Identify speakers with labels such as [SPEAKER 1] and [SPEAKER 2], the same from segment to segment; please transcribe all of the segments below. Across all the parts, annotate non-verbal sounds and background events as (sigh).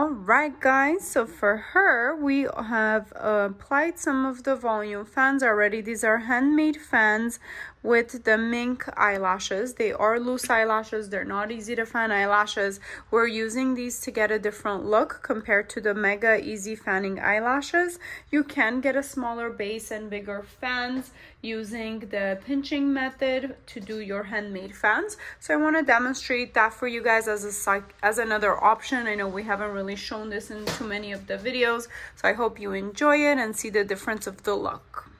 [SPEAKER 1] All right, guys, so for her, we have uh, applied some of the volume fans already. These are handmade fans with the mink eyelashes. They are loose eyelashes. They're not easy to fan eyelashes. We're using these to get a different look compared to the Mega Easy Fanning eyelashes. You can get a smaller base and bigger fans using the pinching method to do your handmade fans. So I want to demonstrate that for you guys as a as another option. I know we haven't really shown this in too many of the videos, so I hope you enjoy it and see the difference of the look.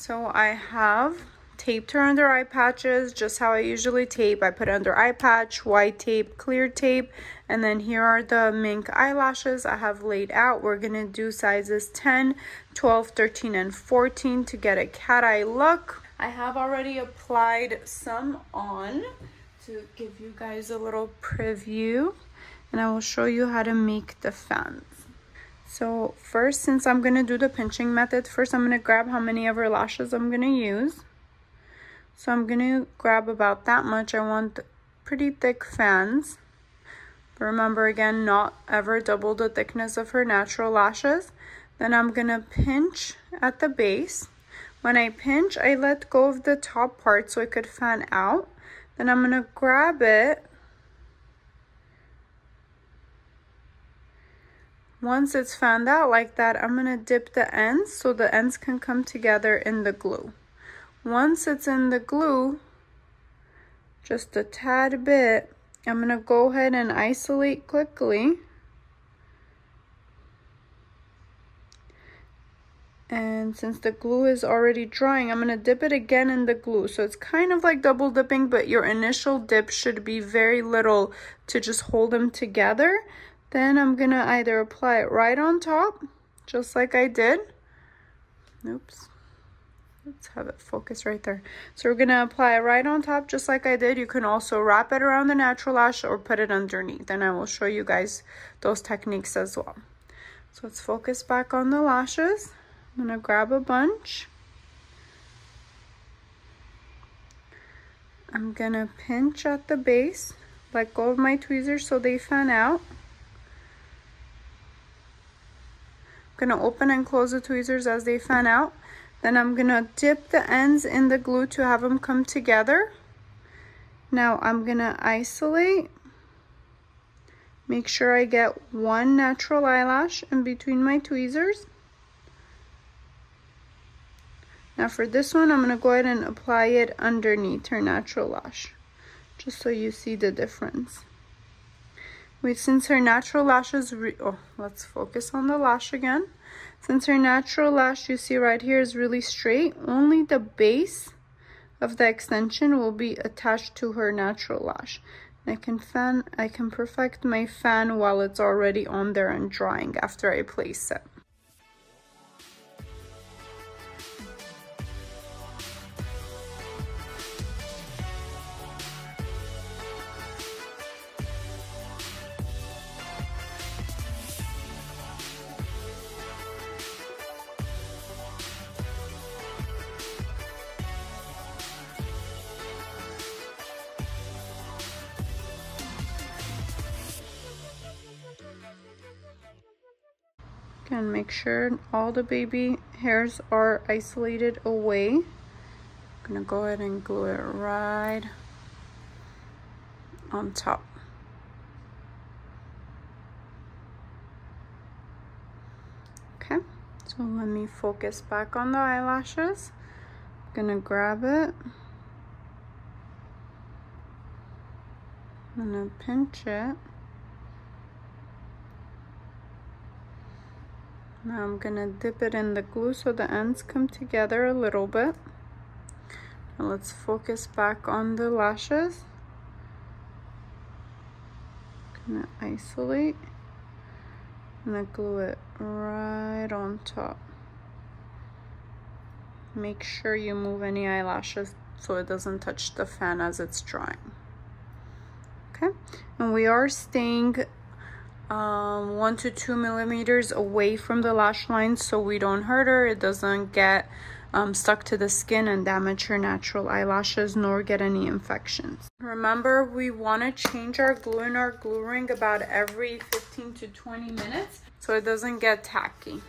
[SPEAKER 1] So I have taped her under eye patches, just how I usually tape. I put under eye patch, white tape, clear tape, and then here are the mink eyelashes I have laid out. We're going to do sizes 10, 12, 13, and 14 to get a cat eye look. I have already applied some on to give you guys a little preview, and I will show you how to make the fans. So first, since I'm going to do the pinching method, first I'm going to grab how many of her lashes I'm going to use. So I'm going to grab about that much. I want pretty thick fans. But remember again, not ever double the thickness of her natural lashes. Then I'm going to pinch at the base. When I pinch, I let go of the top part so it could fan out. Then I'm going to grab it Once it's fanned out like that, I'm going to dip the ends so the ends can come together in the glue. Once it's in the glue, just a tad bit, I'm going to go ahead and isolate quickly. And since the glue is already drying, I'm going to dip it again in the glue. So it's kind of like double dipping, but your initial dip should be very little to just hold them together. Then I'm going to either apply it right on top, just like I did. Oops. Let's have it focus right there. So we're going to apply it right on top, just like I did. You can also wrap it around the natural lash or put it underneath. And I will show you guys those techniques as well. So let's focus back on the lashes. I'm to grab a bunch. I'm going to pinch at the base, let go of my tweezers so they fan out. Gonna open and close the tweezers as they fan out. Then I'm gonna dip the ends in the glue to have them come together. Now I'm gonna isolate. Make sure I get one natural eyelash in between my tweezers. Now for this one, I'm gonna go ahead and apply it underneath her natural lash, just so you see the difference. Wait, since her natural lashes, oh, let's focus on the lash again. Since her natural lash, you see right here is really straight, only the base of the extension will be attached to her natural lash. I can fan, I can perfect my fan while it's already on there and drying after I place it. And make sure all the baby hairs are isolated away. I'm gonna go ahead and glue it right on top. Okay, so let me focus back on the eyelashes. I'm gonna grab it. I'm gonna pinch it. Now I'm gonna dip it in the glue so the ends come together a little bit. Now let's focus back on the lashes. Gonna isolate. and then glue it right on top. Make sure you move any eyelashes so it doesn't touch the fan as it's drying. Okay, and we are staying um, one to two millimeters away from the lash line so we don't hurt her. It doesn't get um, stuck to the skin and damage her natural eyelashes nor get any infections. Remember, we want to change our glue in our glue ring about every 15 to 20 minutes so it doesn't get tacky.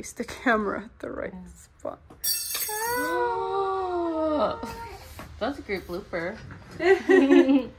[SPEAKER 1] Place the camera at the right spot.
[SPEAKER 2] Oh, (gasps) that's a great blooper. (laughs)